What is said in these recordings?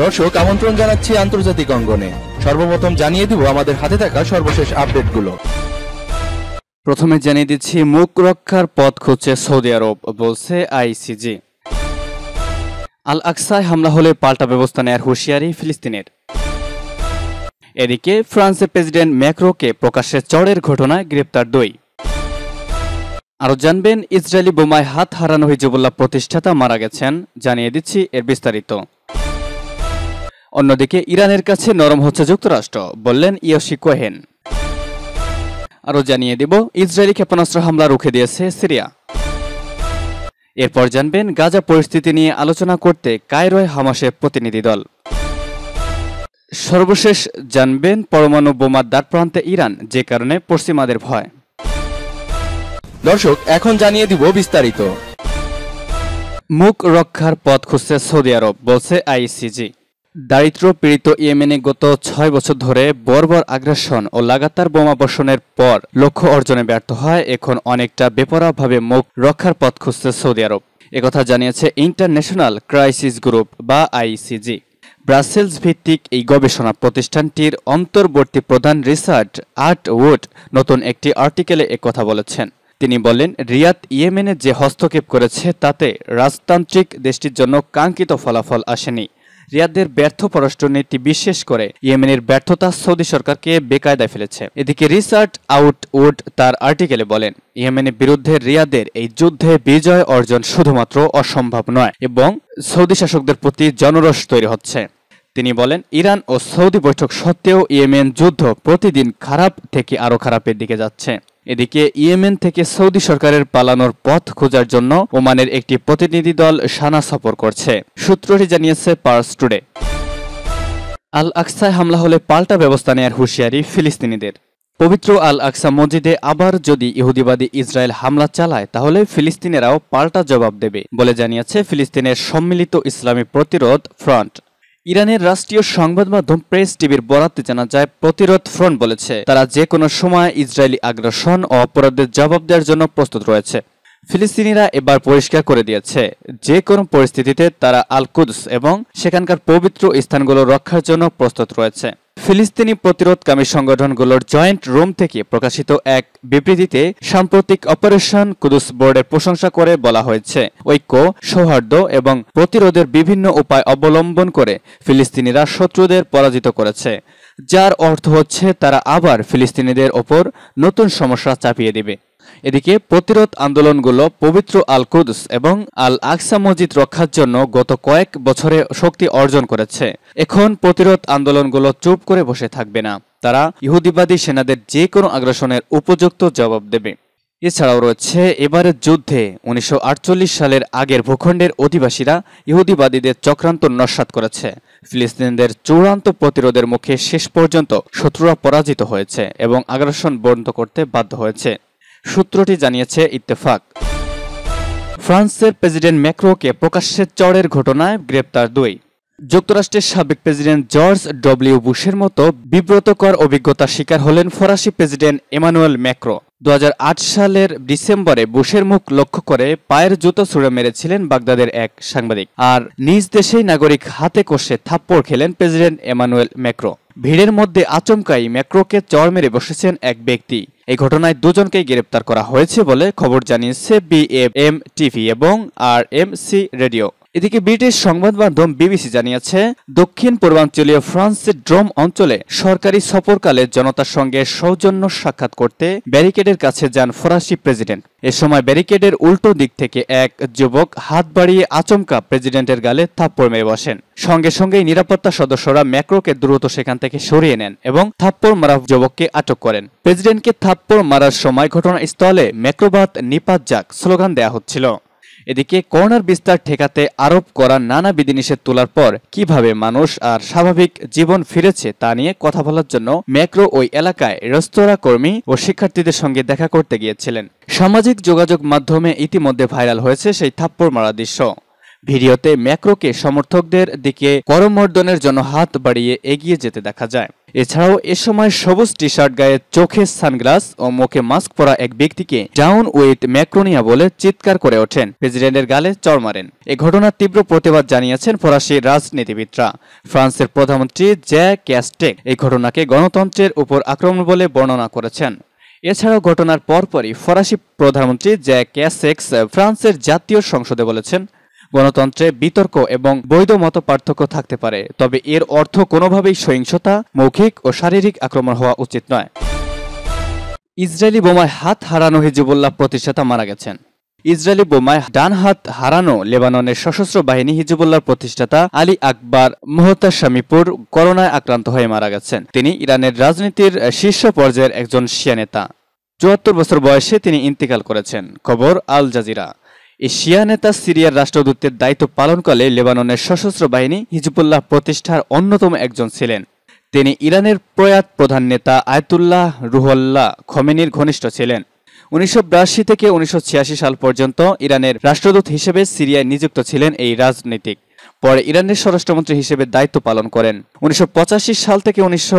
দর্শক আমন্ত্রণ জানাচ্ছি আন্তর্জাতিক অঙ্গনে। সর্বপ্রথম জানিয়ে দিব আমাদের হাতে থাকা সর্বশেষ আপডেটগুলো। প্রথমে জানিয়ে দিচ্ছি মুখ রক্ষার পথ খুঁজছে সৌদি আরব বলছে আইসিজি। আল আকসায় হামলা হলে পাল্টা ব্যবস্থা নেয়ার হুঁশিয়ারি ফিলিস্তিনের। এদিকে ফ্রান্সের প্রেসিডেন্ট ম্যাক্রোকে প্রকাশ্যে চড়ের ঘটনায় গ্রেপ্তার দুই। আরও জানবেন, ইসরায়েলি বোমায় হাত হারানো হিজবুল্লাহ প্রতিষ্ঠাতা মারা গেছেন, জানিয়ে দিচ্ছি এর বিস্তারিত। অন্যদিকে, ইরানের কাছে নরম হচ্ছে যুক্তরাষ্ট্র, বললেন ইয়সি কোহেন। আরও জানিয়ে দিব, ইসরায়েলি ক্ষেপণাস্ত্র হামলা রুখে দিয়েছে সিরিয়া। এরপর জানবেন, গাজা পরিস্থিতি নিয়ে আলোচনা করতে কায়রোয় হামাসের প্রতিনিধি দল। সর্বশেষ জানবেন, পরমাণু বোমার দ্বার প্রান্তে ইরান, যে কারণে পশ্চিমাদের ভয়। দর্শক, এখন জানিয়ে দিব বিস্তারিত। মুখ রক্ষার পথ খুঁজছে সৌদি আরব, বলছে আইসিজি। দারিদ্র পীড়িত ইয়েমেনে গত ছয় বছর ধরে বর্বর আগ্রাসন ও লাগাতার বোমা বর্ষণের পর লক্ষ্য অর্জনে ব্যর্থ হয়। এখন অনেকটা বেপরাভাবে মুখ রক্ষার পথ খুঁজছে সৌদি আরব। একথা জানিয়েছে ইন্টারন্যাশনাল ক্রাইসিস গ্রুপ বা আইসিজি। ব্রাসেলস ভিত্তিক এই গবেষণা প্রতিষ্ঠানটির অন্তর্বর্তী প্রধান রিসার্চ আর্ট উড নতুন একটি আর্টিকেলে একথা বলেছেন। তিনি বলেন রিয়াদ ইয়েমেনে যে হস্তক্ষেপ করেছে, তাতে রাজতান্ত্রিক দেশটির জন্য কাঙ্ক্ষিত ফলাফল আসেনি। রিয়াদের ব্যর্থ পররাষ্ট্রনীতি বিশেষ করে ইয়েমেনের ব্যর্থতা সৌদি সরকারকে বেকায়দায় ফেলেছে। এদিকে রিসার্চ আউটউড তার আর্টিকেলে বলেন, ইয়েমেনের বিরুদ্ধে রিয়াদের এই যুদ্ধে বিজয় অর্জন শুধুমাত্র অসম্ভব নয় এবং সৌদি শাসকদের প্রতি জনরস তৈরি হচ্ছে। তিনি বলেন, ইরান ও সৌদি বৈঠক সত্ত্বেও ইয়েমেন যুদ্ধ প্রতিদিন খারাপ থেকে আরও খারাপের দিকে যাচ্ছে। এদিকে ইয়েমেন থেকে সৌদি সরকারের পালানোর পথ খোঁজার জন্য ওমানের একটি প্রতিনিধি দল সানা সফর করছে। সূত্রটি জানিয়েছে পার্স টুডে। আল আকসায় হামলা হলে পাল্টা ব্যবস্থা নেয়ার হুঁশিয়ারি ফিলিস্তিনিদের। পবিত্র আল আকসা মসজিদে আবার যদি ইহুদিবাদী ইসরায়েল হামলা চালায়, তাহলে ফিলিস্তিনেরাও পাল্টা জবাব দেবে, বলে জানিয়েছে ফিলিস্তিনের সম্মিলিত ইসলামী প্রতিরোধ ফ্রন্ট। ইরানের রাষ্ট্রীয় সংবাদ মাধ্যম প্রেস টিভির বরাতে জানা যায়, প্রতিরোধ ফ্রন্ট বলেছে, তারা যে কোনো সময় ইসরায়েলি আগ্রাসন ও অপরাধের জবাব দেওয়ার জন্য প্রস্তুত রয়েছে। ফিলিস্তিনিরা এবার পরিষ্কার করে দিয়েছে, যে কোনো পরিস্থিতিতে তারা আল কুদস এবং সেখানকার পবিত্র স্থানগুলো রক্ষার জন্য প্রস্তুত রয়েছে। ফিলিস্তিনি প্রতিরোধকামী সংগঠনগুলোর জয়েন্ট রুম থেকে প্রকাশিত এক বিবৃতিতে সাম্প্রতিক অপারেশন কুদুস বোর্ডের প্রশংসা করে বলা হয়েছে, ঐক্য, সৌহার্দ্য এবং প্রতিরোধের বিভিন্ন উপায় অবলম্বন করে ফিলিস্তিনিরা শত্রুদের পরাজিত করেছে, যার অর্থ হচ্ছে তারা আবার ফিলিস্তিনিদের ওপর নতুন সমস্যা চাপিয়ে দিবে। এদিকে প্রতিরোধ আন্দোলনগুলো পবিত্র আল কুদস এবং আল আকসা মসজিদ রক্ষার জন্য গত কয়েক বছরে শক্তি অর্জন করেছে। এখন প্রতিরোধ আন্দোলনগুলো চুপ করে বসে থাকবে না। তারা ইহুদিবাদী সেনাদের যে কোনো আগ্রাসনের উপযুক্ত জবাব দেবে। এছাড়াও রয়েছে এবারের যুদ্ধে উনিশশো আটচল্লিশ সালের আগের ভূখণ্ডের অধিবাসীরা ইহুদিবাদীদের চক্রান্ত নস্বাত করেছে। ফিলিস্তিনিদের চূড়ান্ত প্রতিরোধের মুখে শেষ পর্যন্ত শত্রুরা পরাজিত হয়েছে এবং আগ্রাসন বন্ধ করতে বাধ্য হয়েছে। সূত্রটি জানিয়েছে ইত্তেফাক। ফ্রান্সের প্রেসিডেন্ট ম্যাক্রোকে প্রকাশ্যে চড়ের ঘটনায় গ্রেপ্তার দুই। যুক্তরাষ্ট্রের সাবেক প্রেসিডেন্ট জর্জ ডব্লিউ বুশের মতো বিব্রতকর অভিজ্ঞতার শিকার হলেন ফরাসি প্রেসিডেন্ট এমানুয়েল ম্যাক্রো। দু হাজার আট সালের ডিসেম্বরে বুশের মুখ লক্ষ্য করে পায়ের জুতো ছুড়ে মেরেছিলেন বাগদাদের এক সাংবাদিক। আর নিজ দেশেই নাগরিক হাতে কষে থাপ্পড় খেলেন প্রেসিডেন্ট এমানুয়েল ম্যাক্রো। ভিড়ের মধ্যে আচমকাই ম্যাক্রোকে চড় মেরে বসেছেন এক ব্যক্তি। এই ঘটনায় দুজনকে গ্রেপ্তার করা হয়েছে বলে খবর জানিয়েছে বিএম টিভি এবং আর এম সি রেডিও এদিকে ব্রিটিশ সংবাদ মাধ্যম বিবিসি জানিয়েছে, দক্ষিণ পূর্বাঞ্চলীয় ফ্রান্সের ড্রোম অঞ্চলে সরকারি সফরকালে জনতার সঙ্গে সৌজন্য সাক্ষাৎ করতে ব্যারিকেডের কাছে যান ফরাসি প্রেসিডেন্ট। এ সময় ব্যারিকেডের উল্টো দিক থেকে এক যুবক হাত বাড়িয়ে আচমকা প্রেসিডেন্টের গালে থাপ্পড় মেরে বসেন। সঙ্গে সঙ্গেই নিরাপত্তা সদস্যরা ম্যাক্রোকে দ্রুত সেখান থেকে সরিয়ে নেন এবং থাপ্পড় মারা যুবককে আটক করেন। প্রেসিডেন্টকে থাপ্পড় মারার সময় ঘটনাস্থলে ম্যাক্রোবাত নিপাত যাক স্লোগান দেয়া হচ্ছিল। এদিকে করোনার বিস্তার ঠেকাতে আরোপ করা নানা বিধিনিষেধ তোলার পর কীভাবে মানুষ আর স্বাভাবিক জীবন ফিরেছে তা নিয়ে কথা বলার জন্য ম্যাক্রো ওই এলাকায় রেস্তোরাঁ কর্মী ও শিক্ষার্থীদের সঙ্গে দেখা করতে গিয়েছিলেন। সামাজিক যোগাযোগ মাধ্যমে ইতিমধ্যে ভাইরাল হয়েছে সেই থাপ্পড় মারা দৃশ্য। ভিডিওতে ম্যাক্রোকে সমর্থকদের দিকে করমর্দনের জন্য হাত বাড়িয়ে এগিয়ে যেতে দেখা যায়। এছাড়াও এ সময় সবুজ টি শার্ট গায়ে চোখে সানগ্লাস ও মুখে মাস্ক পরা এক ব্যক্তিকে ডাউন উইথ ম্যাক্রোনিয়া বলে চিৎকার করে ওঠেন। প্রেসিডেন্টের গালে চড় মারেন। এ ঘটনার তীব্র প্রতিবাদ জানিয়েছেন ফরাসি রাজনীতিবিদরা। ফ্রান্সের প্রধানমন্ত্রী জ্যা ক্যাস্টেক এই ঘটনাকে গণতন্ত্রের উপর আক্রমণ বলে বর্ণনা করেছেন। এছাড়াও ঘটনার পরপরই ফরাসি প্রধানমন্ত্রী জ্যা ক্যাসেক্স ফ্রান্সের জাতীয় সংসদে বলেছেন গণতন্ত্রে বিতর্ক এবং বৈধ মত পার্থক্য থাকতে পারে, তবে এর অর্থ কোনোভাবেই সহিংসতা, মৌখিক ও শারীরিক আক্রমণ হওয়া উচিত নয়। ইসরায়েলি বোমায় হাত হারানো হিজবুল্লাহ প্রতিষ্ঠাতা মারা গেছেন। ইসরায়েলি বোমায় ডান হাত হারানো লেবাননের সশস্ত্র বাহিনী হিজবুল্লাহর প্রতিষ্ঠাতা আলী আকবর মোহতাশামিপুর করোনায় আক্রান্ত হয়ে মারা গেছেন। তিনি ইরানের রাজনীতির শীর্ষ পর্যায়ের একজন শিয়া নেতা। চুয়াত্তর বছর বয়সে তিনি ইন্তেকাল করেছেন। খবর আল জাজিরা। এই শিয়া নেতা সিরিয়ার রাষ্ট্রদূতের দায়িত্ব পালনকালে লেবাননের সশস্ত্র বাহিনী হিজবুল্লাহ প্রতিষ্ঠার অন্যতম একজন ছিলেন। তিনি ইরানের প্রয়াত প্রধান নেতা আয়তুল্লাহ রুহল্লাহ খমেনির ঘনিষ্ঠ ছিলেন। উনিশশো বিরাশি থেকে উনিশশো ছিয়াশি সাল পর্যন্ত ইরানের রাষ্ট্রদূত হিসেবে সিরিয়ায় নিযুক্ত ছিলেন এই রাজনীতিক। পরে ইরানের স্বরাষ্ট্রমন্ত্রী হিসেবে দায়িত্ব পালন করেন। উনিশশো সাল থেকে উনিশশো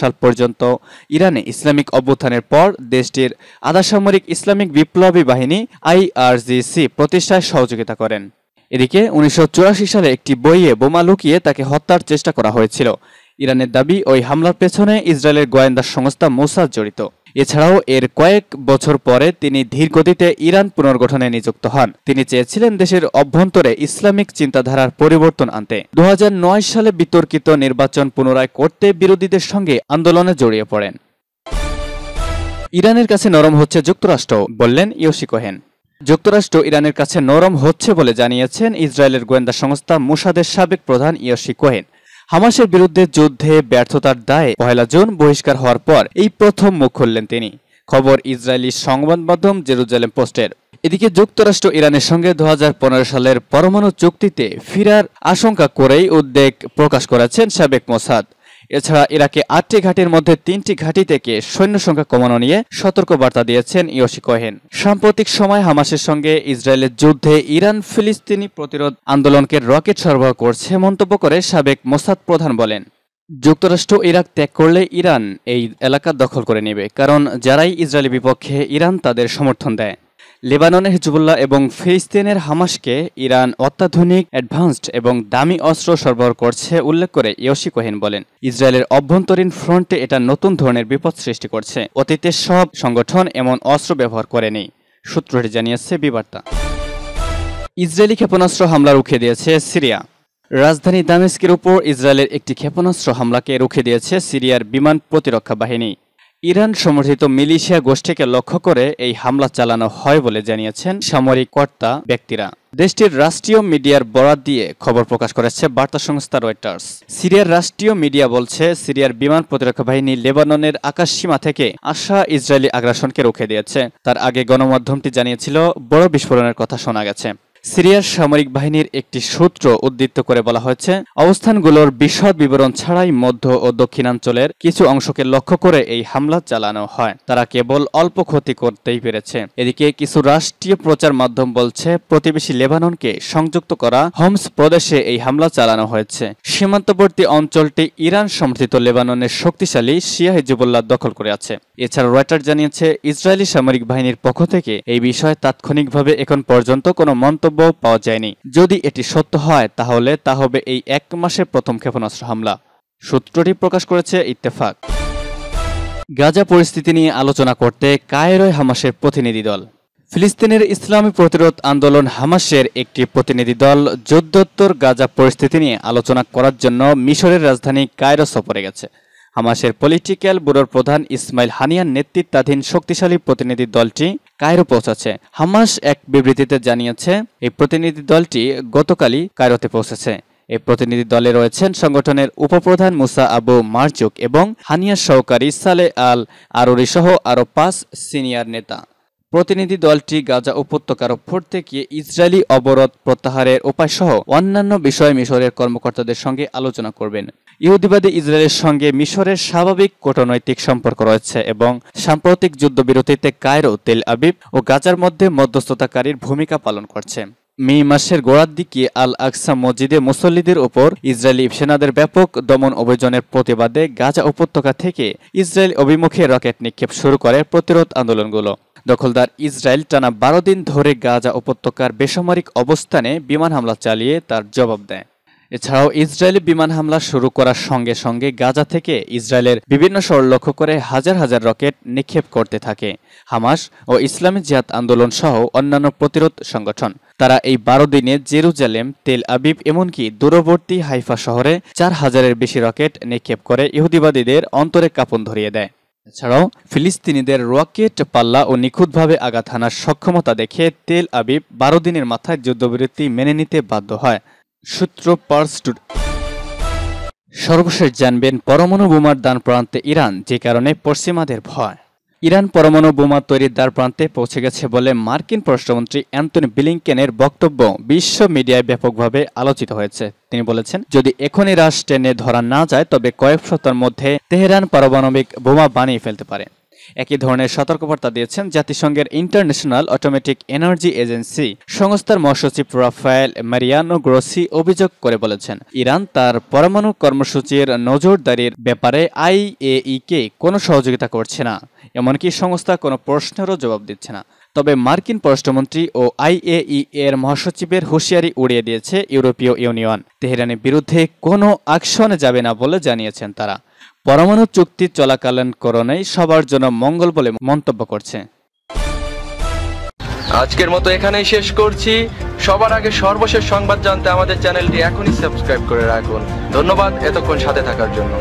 সাল পর্যন্ত ইরানে ইসলামিক অভ্যুত্থানের পর দেশটির আধাসামরিক ইসলামিক বিপ্লবী বাহিনী আইআরজিসি প্রতিষ্ঠায় সহযোগিতা করেন। এদিকে উনিশশো চুরাশি সালে একটি বইয়ে বোমা লুকিয়ে তাকে হত্যার চেষ্টা করা হয়েছিল। ইরানের দাবি ওই হামলার পেছনে ইসরায়েলের গোয়েন্দা সংস্থা মোসাদ জড়িত। এছাড়াও এর কয়েক বছর পরে তিনি ধীর গতিতে ইরান পুনর্গঠনে নিযুক্ত হন। তিনি চেয়েছিলেন দেশের অভ্যন্তরে ইসলামিক চিন্তাধারার পরিবর্তন আনতে। দু হাজার নয় সালে বিতর্কিত নির্বাচন পুনরায় করতে বিরোধীদের সঙ্গে আন্দোলনে জড়িয়ে পড়েন। ইরানের কাছে নরম হচ্ছে যুক্তরাষ্ট্র, বললেন ইয়োশি কোহেন। যুক্তরাষ্ট্র ইরানের কাছে নরম হচ্ছে বলে জানিয়েছেন ইসরায়েলের গোয়েন্দা সংস্থা মুসাদের সাবেক প্রধান ইয়োশি কোহেন। হামাসের বিরুদ্ধে যুদ্ধে ব্যর্থতার দায়ে পহেলা জুন বহিষ্কার হওয়ার পর এই প্রথম মুখ খুললেন তিনি। খবর ইসরায়েলি সংবাদ মাধ্যম জেরুজালেম পোস্টের। এদিকে যুক্তরাষ্ট্র ইরানের সঙ্গে দু হাজার পনেরো সালের পরমাণু চুক্তিতে ফিরার আশঙ্কা করেই উদ্বেগ প্রকাশ করেছেন সাবেক মোসাদ। এছাড়া ইরাকে আটটি ঘাটির মধ্যে তিনটি ঘাঁটি থেকে সৈন্য সংখ্যা কমানো নিয়ে সতর্ক বার্তা দিয়েছেন ইয়োশি কোহেন। সাম্প্রতিক সময় হামাসের সঙ্গে ইসরায়েলের যুদ্ধে ইরান ফিলিস্তিনি প্রতিরোধ আন্দোলনকে রকেট সরবরাহ করছে মন্তব্য করে সাবেক মোসাদ প্রধান বলেন, যুক্তরাষ্ট্র ইরাক ত্যাগ করলে ইরান এই এলাকা দখল করে নেবে, কারণ যারাই ইসরায়েলি বিপক্ষে ইরান তাদের সমর্থন দেয়। লেবাননের হিজবুল্লাহ এবং ফিলিস্তিনের হামাসকে ইরান অত্যাধুনিক, অ্যাডভান্সড এবং দামি অস্ত্র সরবরাহ করছে উল্লেখ করে ইয়সি কোহেন বলেন। ইসরায়েলের অভ্যন্তরীণ ফ্রন্টে এটা নতুন ধরনের বিপদ সৃষ্টি করছে। অতীতে সব সংগঠন এমন অস্ত্র ব্যবহার করেনি সূত্রটি জানিয়েছে বিবার্তা ইসরায়েলি ক্ষেপণাস্ত্র হামলা রুখে দিয়েছে সিরিয়া। রাজধানী দামেস্কের উপর ইসরায়েলের একটি ক্ষেপণাস্ত্র হামলাকে রুখে দিয়েছে সিরিয়ার বিমান প্রতিরক্ষা বাহিনী। ইরান সমর্থিত মিলিশিয়া গোষ্ঠীকে লক্ষ্য করে এই হামলা চালানো হয় বলে জানিয়েছেন সামরিক কর্তা ব্যক্তিরা। দেশটির রাষ্ট্রীয় মিডিয়ার বরাত দিয়ে খবর প্রকাশ করেছে বার্তা সংস্থা রয়টার্স। সিরিয়ার রাষ্ট্রীয় মিডিয়া বলছে, সিরিয়ার বিমান প্রতিরক্ষা বাহিনী লেবাননের আকাশসীমা থেকে আসা ইসরায়েলি আগ্রাসনকে রুখে দিয়েছে। তার আগে গণমাধ্যমটি জানিয়েছিল, বড় বিস্ফোরণের কথা শোনা গেছে। সিরিয়ার সামরিক বাহিনীর একটি সূত্র উদ্ধৃত করে বলা হয়েছে, অবস্থানগুলোর বিশদ বিবরণ ছাড়াই মধ্য ও দক্ষিণাঞ্চলের কিছু অংশকে লক্ষ্য করে এই হামলা চালানো হয়। তারা কেবল অল্প ক্ষতি করতেই পেরেছে। এদিকে কিছু রাষ্ট্রীয় প্রচার মাধ্যম বলছে, প্রতিবেশী লেবাননকে সংযুক্ত করা হোমস প্রদেশে এই হামলা চালানো হয়েছে। সীমান্তবর্তী অঞ্চলটি ইরান সমর্থিত লেবাননের শক্তিশালী শিয়া হিজবুল্লাহ দখল করে আছে। এছাড়া রয়টার জানিয়েছে, ইসরায়েলি সামরিক বাহিনীর পক্ষ থেকে এই বিষয়ে তাৎক্ষণিকভাবে এখন পর্যন্ত কোনো মন্তব্য পাওয়া যায়নি। যদি এটি সত্য হয়, তাহলে তা হবে এই এক মাসের প্রথম ক্ষেপণাস্ত্র হামলা। সূত্রটি প্রকাশ করেছে ইত্তেফাক। গাজা পরিস্থিতি নিয়ে আলোচনা করতে কায়রোয় হামাসের প্রতিনিধি দল। ফিলিস্তিনের ইসলামী প্রতিরোধ আন্দোলন হামাসের একটি প্রতিনিধি দল যুদ্ধোত্তর গাজা পরিস্থিতি নিয়ে আলোচনা করার জন্য মিশরের রাজধানী কায়রো সফরে গেছে। হামাসের পলিটিক্যাল ব্যুরোর প্রধান ইসমাইল হানিয়ার নেতৃত্বাধীন শক্তিশালী প্রতিনিধি দলটি কায়রো পৌঁছাচ্ছে। হামাস এক বিবৃতিতে জানিয়েছে, এই প্রতিনিধি দলটি গতকালই কায়রোতে পৌঁছেছে। এই প্রতিনিধি দলে রয়েছেন সংগঠনের উপপ্রধান মুসা আবু মারজুক এবং হানিয়ার সহকারী সালে আল আরোরি সহ আরও পাঁচ সিনিয়র নেতা। প্রতিনিধি দলটি গাজা উপত্যকার ওপর থেকে ইসরায়েলি অবরোধ প্রত্যাহারের উপায় সহ অন্যান্য বিষয়ে মিশরের কর্মকর্তাদের সঙ্গে আলোচনা করবেন। ইহুদিবাদী ইসরায়েলের সঙ্গে মিশরের স্বাভাবিক কূটনৈতিক সম্পর্ক রয়েছে এবং সাম্প্রতিক যুদ্ধবিরতিতে কায়রো, তেল আবিব ও গাজার মধ্যে মধ্যস্থতাকারীর ভূমিকা পালন করছে। মে মাসের গোড়ার দিকে আল আকসা মসজিদে মুসল্লিদের ওপর ইসরায়েলি সেনাদের ব্যাপক দমন অভিযানের প্রতিবাদে গাজা উপত্যকা থেকে ইসরায়েল অভিমুখে রকেট নিক্ষেপ শুরু করে প্রতিরোধ আন্দোলনগুলো। দখলদার ইসরায়েল টানা বারো দিন ধরে গাজা উপত্যকার বেসামরিক অবস্থানে বিমান হামলা চালিয়ে তার জবাব দেয়। এছাড়াও ইসরায়েলি বিমান হামলা শুরু করার সঙ্গে সঙ্গে গাজা থেকে ইসরায়েলের বিভিন্ন শহর লক্ষ্য করে হাজার হাজার রকেট নিক্ষেপ করতে থাকে। হামাস ও ইসলামী জিহাদ আন্দোলন সহ অন্যান্য প্রতিরোধ সংগঠন। তারা এই বারো দিনে জেরুজালেম, তেল আবিব এমনকি দূরবর্তী হাইফা শহরে চার হাজারের বেশি রকেট নিক্ষেপ করে ইহুদিবাদীদের অন্তরে কাঁপন ধরিয়ে দেয়। এছাড়াও ফিলিস্তিনিদের রকেট পাল্লা ও নিখুঁতভাবে আঘাত হানার সক্ষমতা দেখে তেল আবিব বারো দিনের মাথায় যুদ্ধবিরতি মেনে নিতে বাধ্য হয়। সূত্র পার্স সর্বশেষ জানবেন পরমাণু বোমার দান প্রান্তে ইরান, যে কারণে পশ্চিমাদের ভয়। ইরান পরমাণু বোমা তৈরির দ্বার প্রান্তে পৌঁছে গেছে বলে মার্কিন পররাষ্ট্রমন্ত্রী অ্যান্টনি বিলিংকেনের বক্তব্য বিশ্ব মিডিয়ায় ব্যাপকভাবে আলোচিত হয়েছে। তিনি বলেছেন, যদি এখনই রাশ টেনে ধরা না যায়, তবে কয়েক সপ্তাহের মধ্যে তেহরান পারমাণবিক বোমা বানিয়ে ফেলতে পারে। একই ধরনের সতর্কবার্তা দিয়েছেন জাতিসংঘের ইন্টারন্যাশনাল অটোমেটিক এনার্জি এজেন্সি সংস্থার মহাসচিব রাফায়েল মারিয়ানো গ্রোসি অভিযোগ করে বলেছেন, ইরান তার পরমাণু কর্মসূচির নজরদারির ব্যাপারে আইএইকে কোনো সহযোগিতা করছে না, এমনকি সংস্থা কোনো প্রশ্নেরও জবাব দিচ্ছে না। তবে মার্কিন পররাষ্ট্রমন্ত্রী ও আইএই এর মহাসচিবের হুঁশিয়ারি উড়িয়ে দিয়েছে ইউরোপীয় ইউনিয়ন। তেহরানের বিরুদ্ধে কোনো অ্যাকশনে যাবে না বলে জানিয়েছেন তারা। পরমাণু চুক্তি চলাকালীন করণেই সবার জন্য মঙ্গল বলে মন্তব্য করছে। আজকের মতো এখানেই শেষ করছি। সবার আগে সর্বশেষ সংবাদ জানতে আমাদের চ্যানেলটি এখনই সাবস্ক্রাইব করে রাখুন। ধন্যবাদ এতক্ষণ সাথে থাকার জন্য।